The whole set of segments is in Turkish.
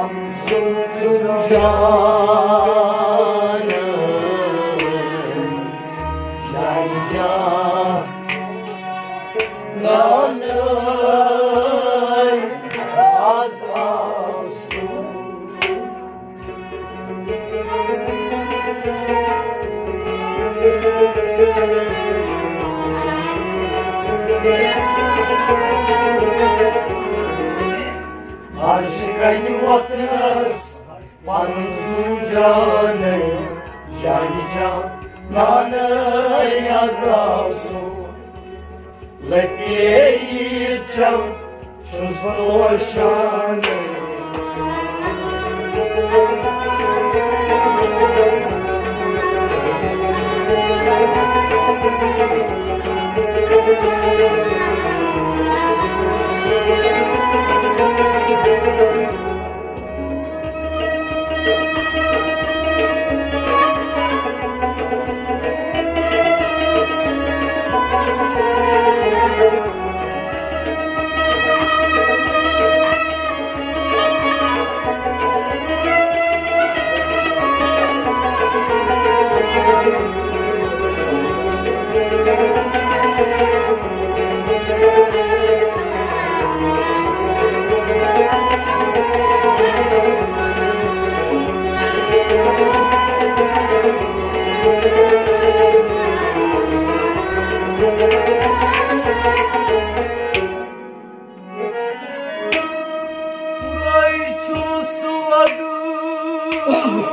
Bansın canım Yayca Nanay az olsun Aşıkay vatras Bansın canım Yayca Nanay az olsun Летеючим чувствованным Raichu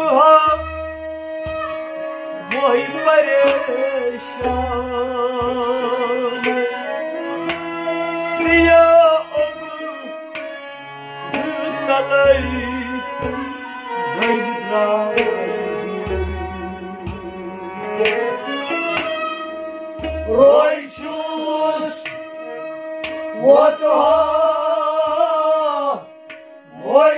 ruha Vay perişan Siyah obu Hütalay Döndray Righteous What a Vay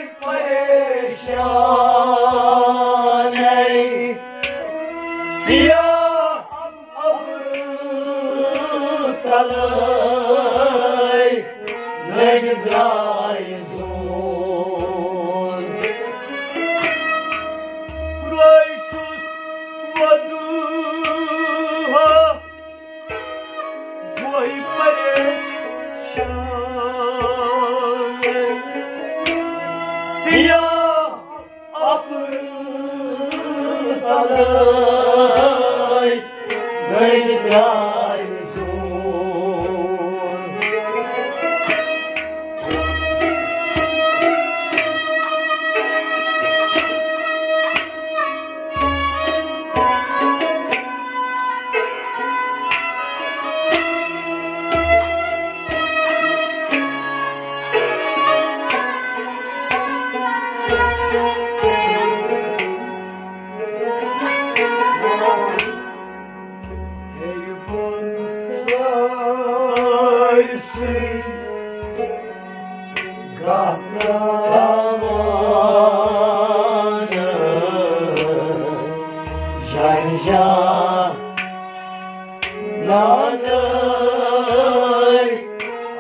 Nanay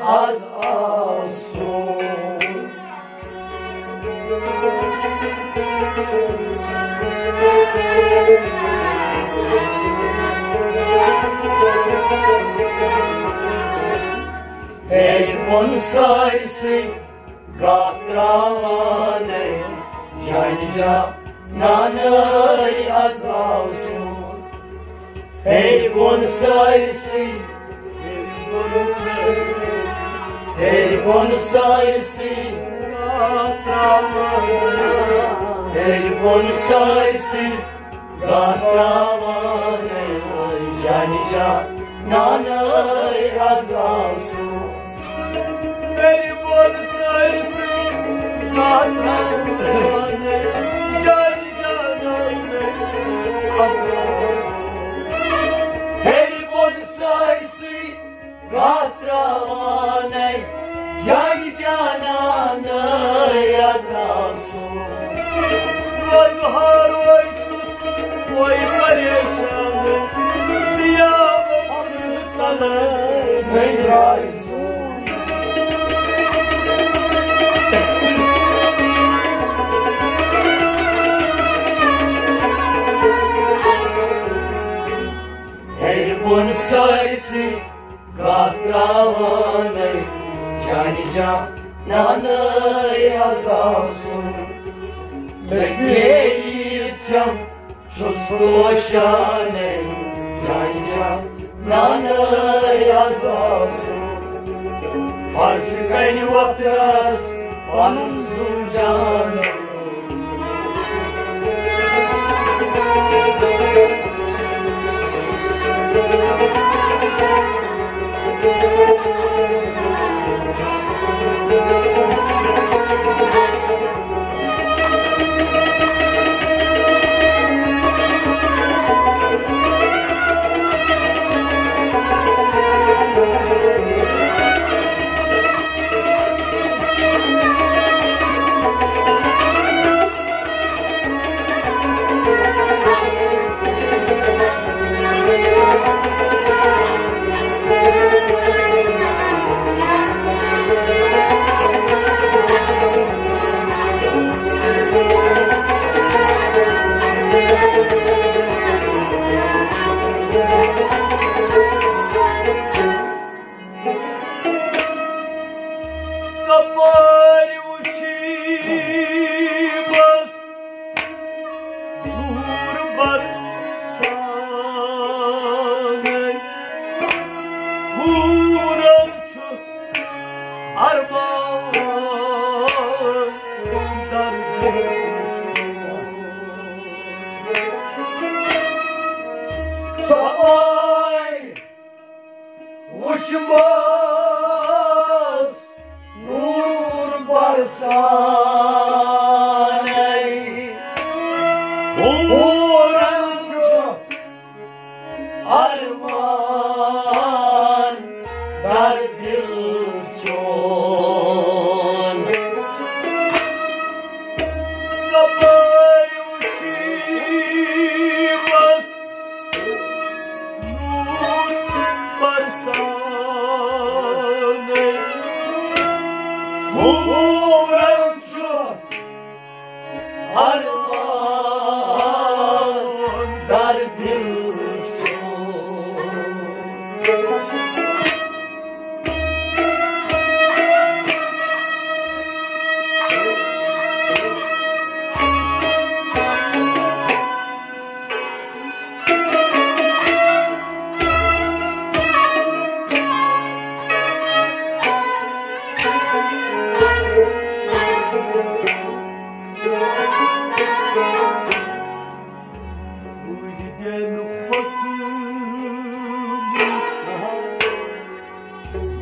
Az asun Hey bonsarsın Gahramane Yayınca nanay azalsın Hey bon sayesi Hey bon sayesi Hey bon sayesi Kahraman Janija Nanay Razamsu Hey bon sayesi Kahraman Harfi beni vatras, anımsın canım.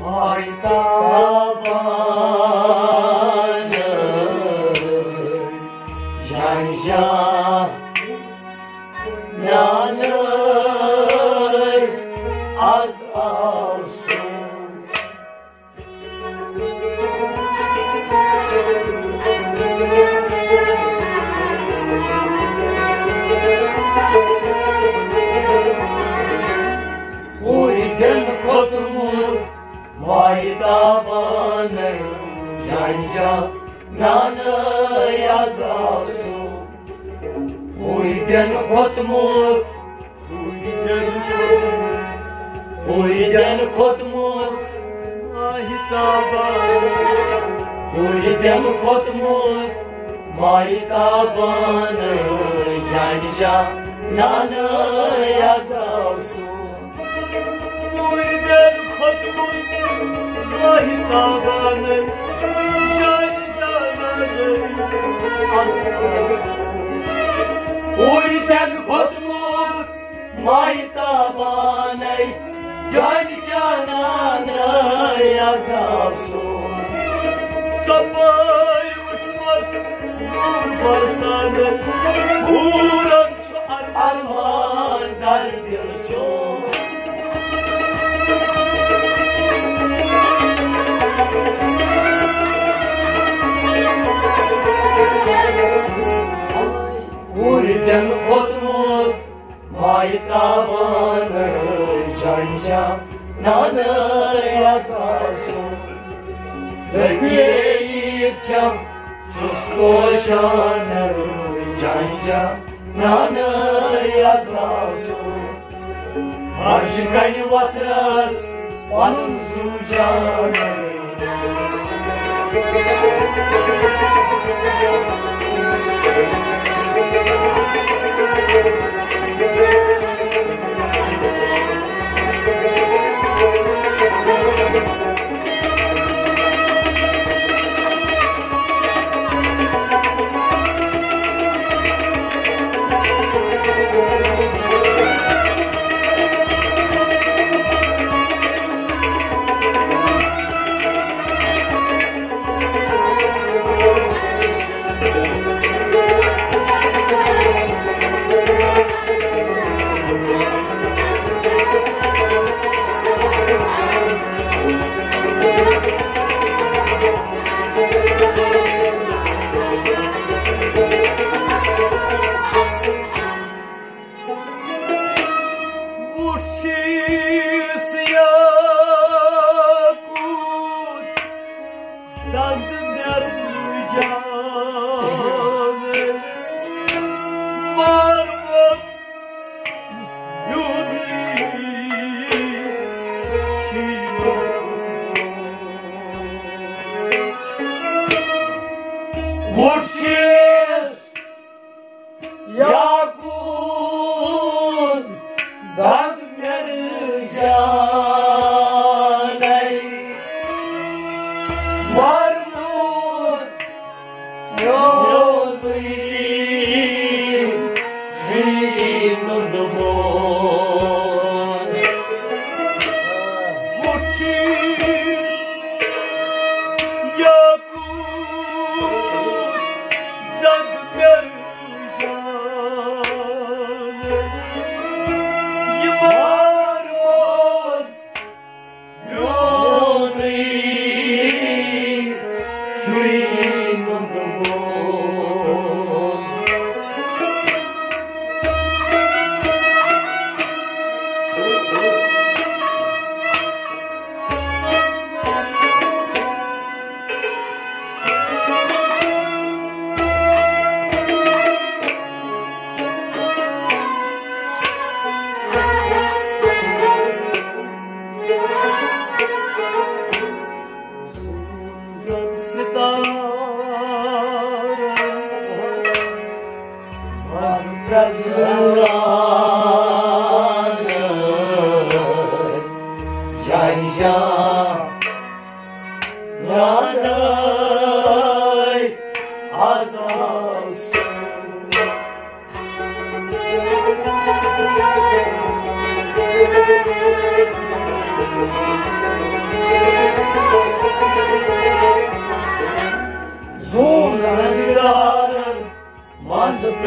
Maitama. جانانا يا زاسو ويدن قطموت ويدن قطموت ويدن قطموت ماهتابا ويدن قطموت ماهتابان جانجا نانا يا زاسو ويدن قطموت ماهتابان पूरी जग खुद मोर माइता बानई जान जाना नया सासो सपाय उठमस दूर बरसान पूरम छो अरमान दर दिल शोर kodmut May tabanı Canca Nanı yazarsın. Bekleyeceğim Sus koşanı Canca Nanı yazarsın. Aşkın vatras Onun sucanı Thank you. voltar. Mas o Brasil.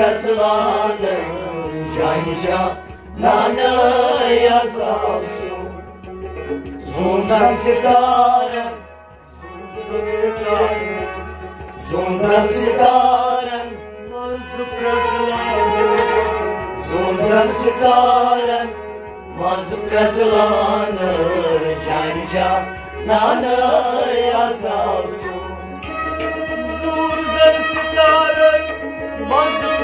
Prezlanen, Canca nana yazalsın. Zundan sitaren, zundan sitaren, zundan zundan sitaren, manzı prezlanen, Canca nana yazalsın. Zurzen sitarın Mazı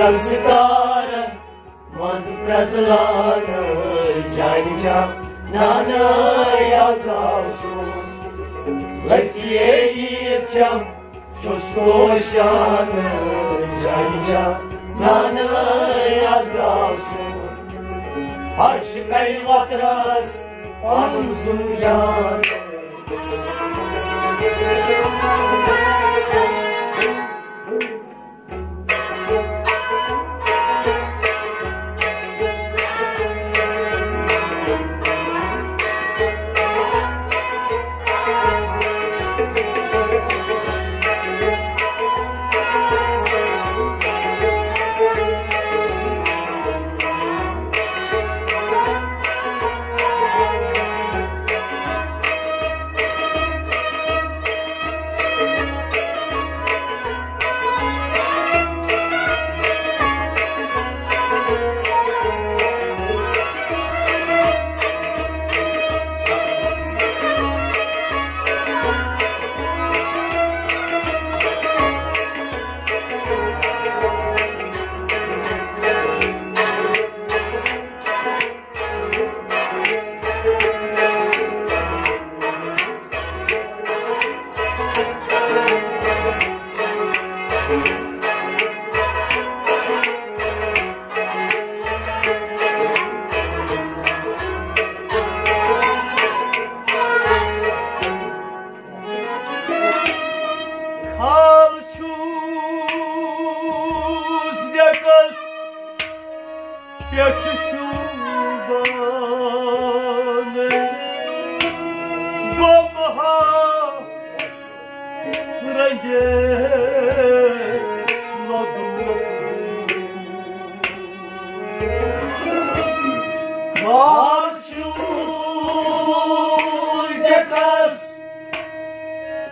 Zuzan sitarın Maz prezlanı Canca Nana yazasu Letiye yiyeceğim Şoşkoşanı Canca Nana yazasu Harşı kayvatras Anusun canı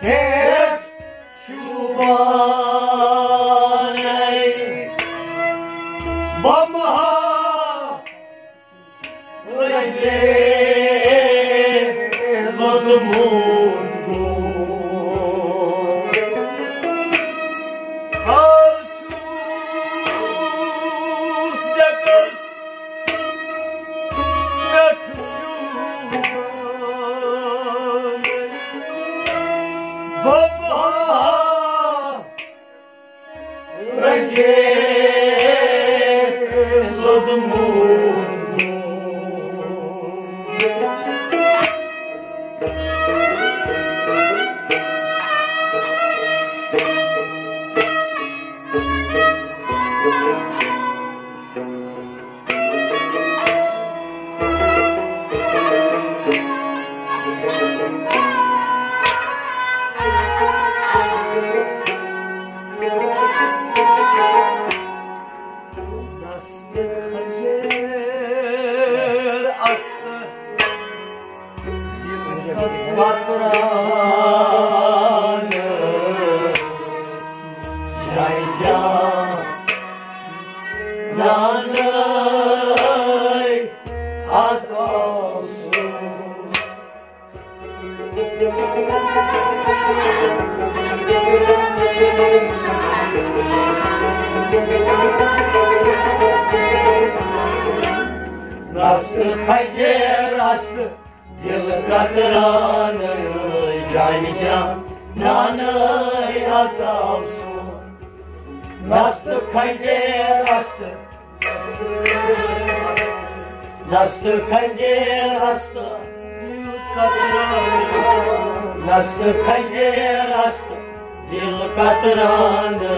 Hey! Rastı hayır rastı Dil katranı Cayca Nanay az olsun Rastı hayır rastı Rastı hayır rastı Rastı hayır rastı Dil katranı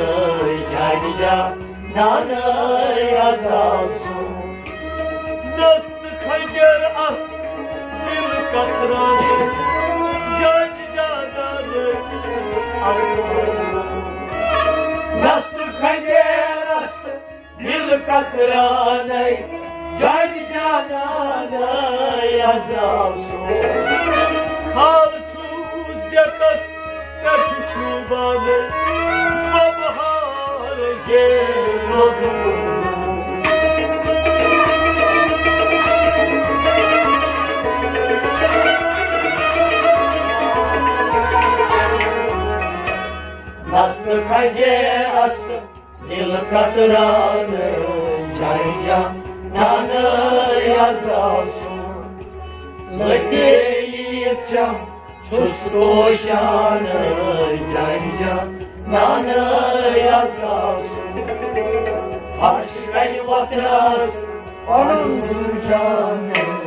Cayca Nanay az hacer astı Bir katranı Can cananı Rastı kayde rastı Dil katranay Can canana yazavsun Kalçuz yakas yakışılbanı Bomha Rastı kayde rastı dil katranı Cayca nanı yazavsun Lăteițam Čustošană Janja Nană yazavsu Aşveni vatras Anın zurcanı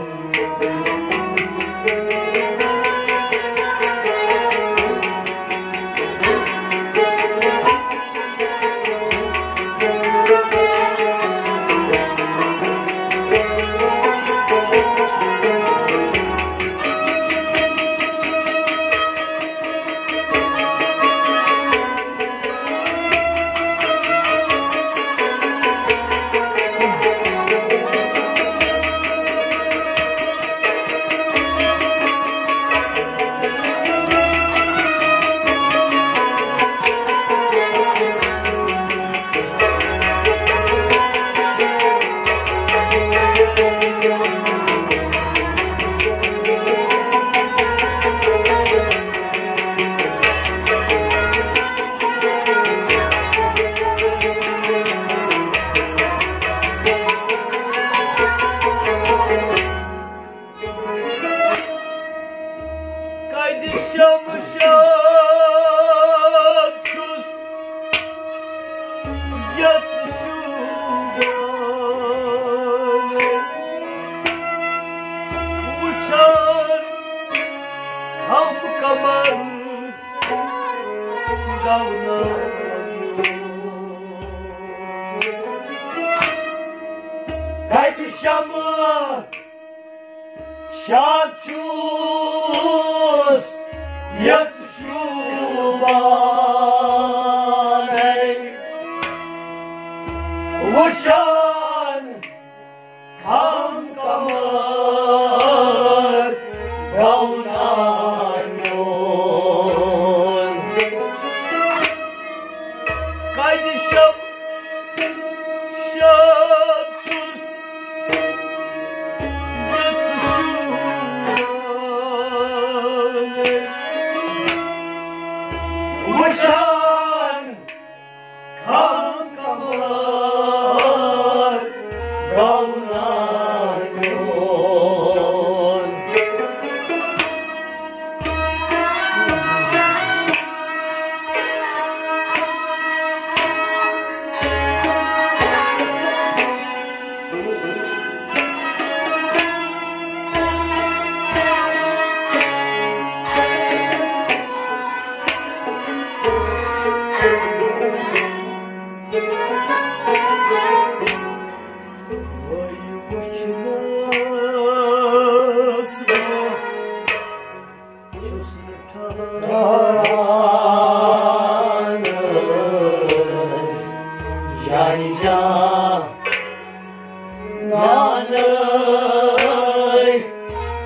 I'm sorry.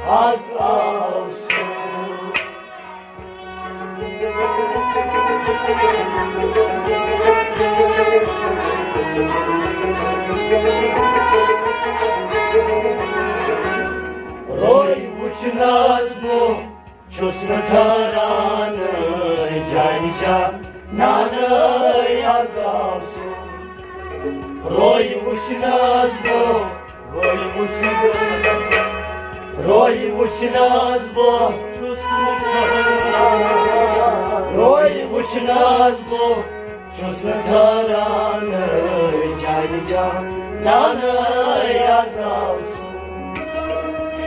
Az olsun. Roy uçnaz bu çosnu taranı Yayca nanay az olsun. Roy uçnaz bu Roy uçnaz bu Çözünü tarar Roy uçnaz bu Çosnu taranı Yayca nanay az olsun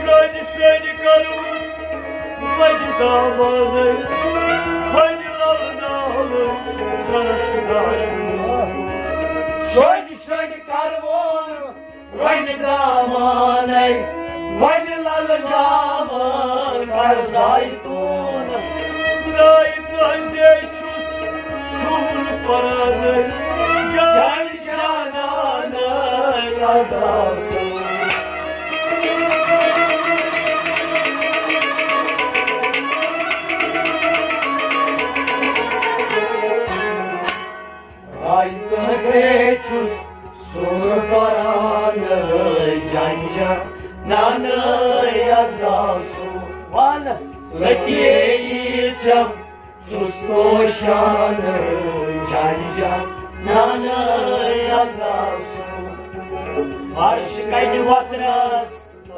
Şöyle şöyle karım Haydi damanı Haydi lavnalı Karası daim Şöyle şöyle karvon Royni damanay Royni lalgaman Kar zaytun. Daim danceçus Sul paranı Can canana yazasın Aydın keçus Sul paranı Canca Nanı yazasın Valla. Lekiyeceğim Sus koşanı Canca Nanı yazasu Arşı kaydı vatras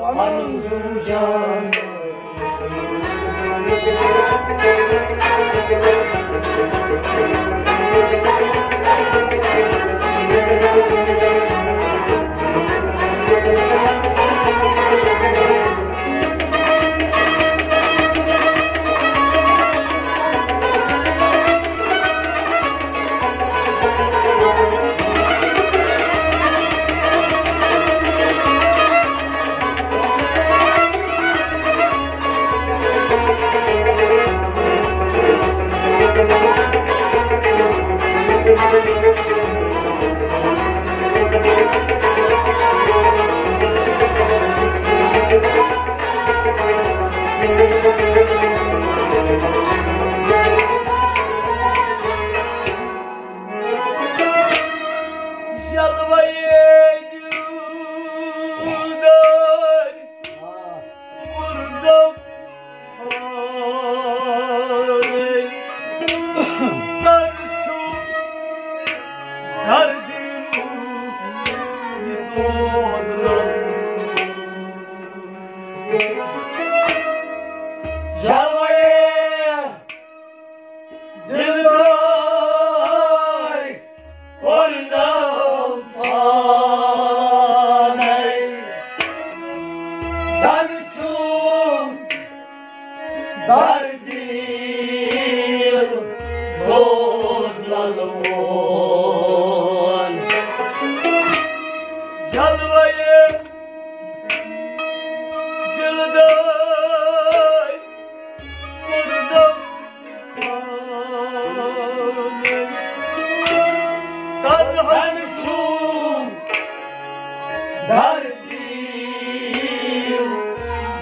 Anuzum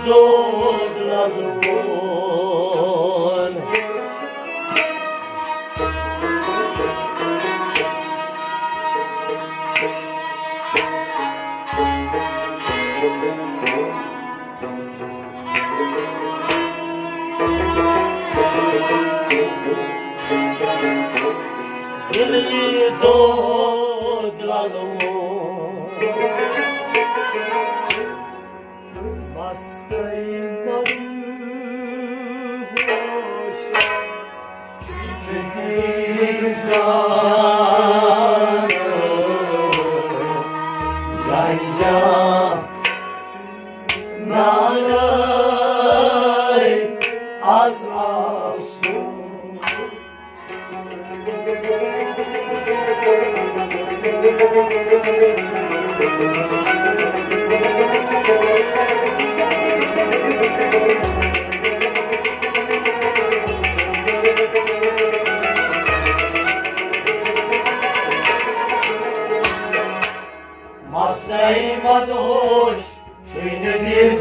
Lord. Az asu Masay madoş Çüyne zir